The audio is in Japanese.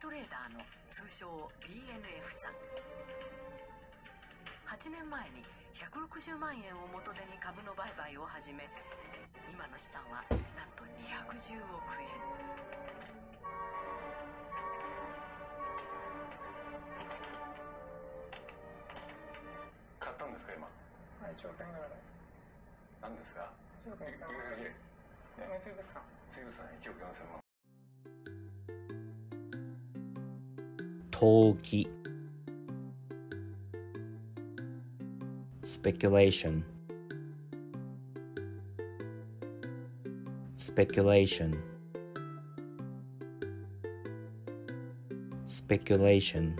トレーダーの通称 BNF さん。8年前に160万円を元手に株の売買を始め今の資産はなんと210億円。買ったんですか今？はい、1億円ぐらい。何ですか？1億円いくらいや、三井物産。杉口さん1億4000万投機 speculation. Speculation. Speculation